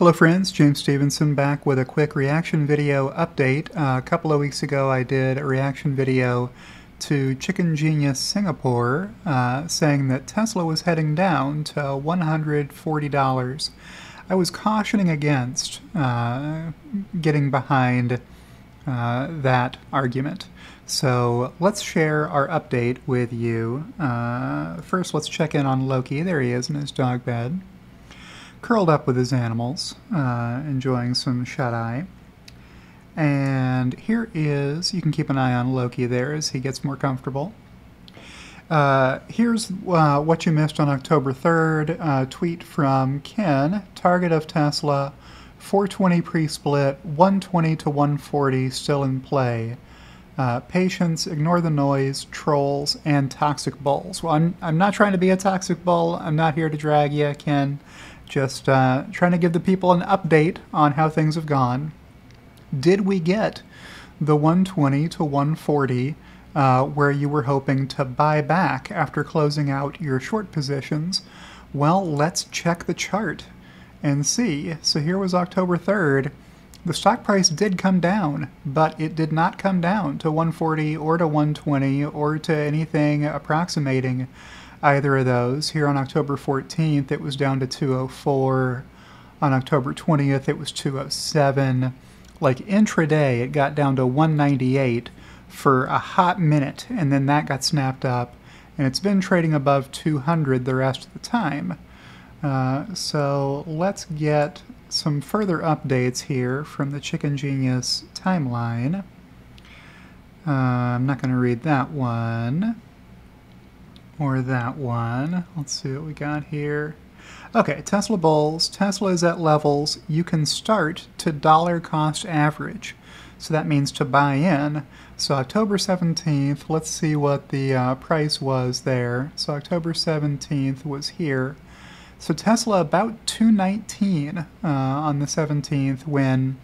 Hello friends, James Stephenson back with a quick reaction video update. Uh, a couple of weeks ago I did a reaction video to Chicken Genius Singapore uh, saying that Tesla was heading down to $140. I was cautioning against uh, getting behind uh, that argument. So let's share our update with you. Uh, first let's check in on Loki. There he is in his dog bed curled up with his animals, uh, enjoying some shut-eye. And here is, you can keep an eye on Loki there as he gets more comfortable. Uh, here's uh, what you missed on October 3rd. Uh, tweet from Ken, target of Tesla, 420 pre-split, 120 to 140 still in play. Uh, patience, ignore the noise, trolls, and toxic bulls. Well, I'm, I'm not trying to be a toxic bull. I'm not here to drag you, Ken. Just uh, trying to give the people an update on how things have gone. Did we get the 120 to 140 uh, where you were hoping to buy back after closing out your short positions? Well, let's check the chart and see. So here was October 3rd. The stock price did come down, but it did not come down to 140 or to 120 or to anything approximating either of those. Here on October 14th, it was down to 204. On October 20th, it was 207. Like intraday, it got down to 198 for a hot minute, and then that got snapped up, and it's been trading above 200 the rest of the time. Uh, so let's get some further updates here from the Chicken Genius timeline. Uh, I'm not going to read that one or that one. Let's see what we got here. Okay, Tesla Bulls. Tesla is at levels you can start to dollar cost average. So that means to buy in. So October 17th, let's see what the uh, price was there. So October 17th was here. So Tesla about 219 uh, on the 17th when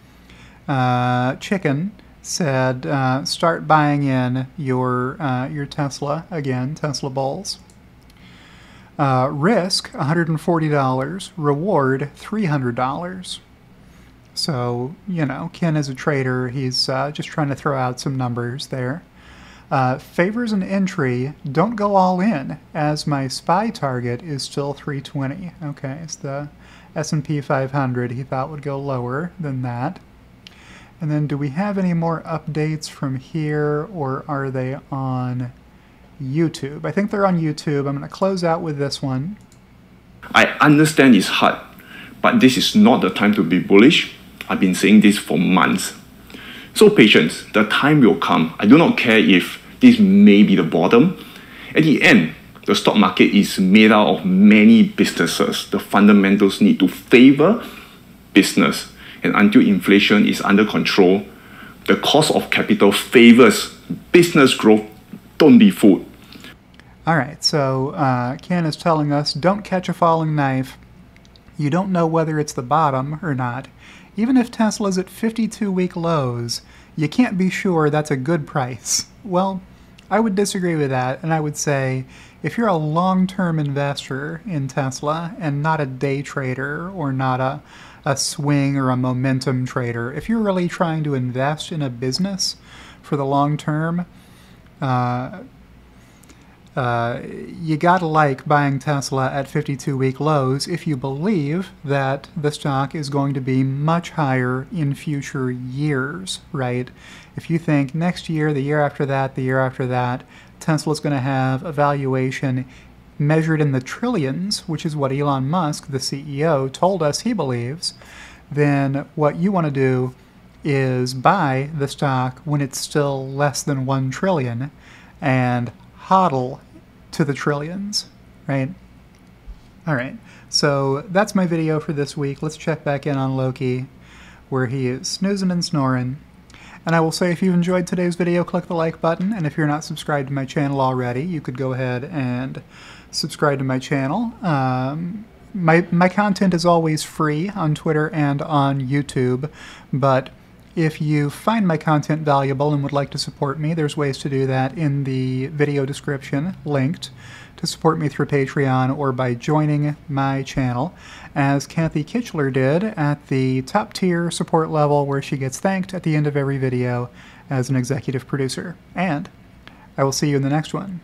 uh, Chicken said uh, start buying in your uh, your Tesla again, Tesla Bulls. Uh, risk $140, reward $300. So, you know, Ken is a trader. He's uh, just trying to throw out some numbers there. Uh, favors an entry, don't go all in, as my SPY target is still 320. Okay, it's the S&P 500 he thought would go lower than that. And then do we have any more updates from here or are they on YouTube? I think they're on YouTube. I'm going to close out with this one. I understand it's hard, but this is not the time to be bullish. I've been saying this for months. So patience, the time will come. I do not care if this may be the bottom. At the end, the stock market is made out of many businesses. The fundamentals need to favor business and until inflation is under control, the cost of capital favors business growth. Don't be fooled. All right, so uh, Ken is telling us don't catch a falling knife. You don't know whether it's the bottom or not. Even if Tesla's at 52 week lows, you can't be sure that's a good price. Well, I would disagree with that, and I would say if you're a long term investor in Tesla and not a day trader or not a, a swing or a momentum trader, if you're really trying to invest in a business for the long term, uh, uh, you gotta like buying Tesla at 52 week lows if you believe that the stock is going to be much higher in future years, right? If you think next year, the year after that, the year after that, Tesla's going to have a valuation measured in the trillions, which is what Elon Musk, the CEO, told us he believes, then what you want to do is buy the stock when it's still less than 1 trillion and hodl to the trillions, right? All right, so that's my video for this week. Let's check back in on Loki, where he is snoozing and snoring. And I will say if you enjoyed today's video, click the like button, and if you're not subscribed to my channel already, you could go ahead and subscribe to my channel. Um, my, my content is always free on Twitter and on YouTube, but if you find my content valuable and would like to support me, there's ways to do that in the video description linked to support me through Patreon or by joining my channel, as Kathy Kitchler did at the top tier support level where she gets thanked at the end of every video as an executive producer. And I will see you in the next one.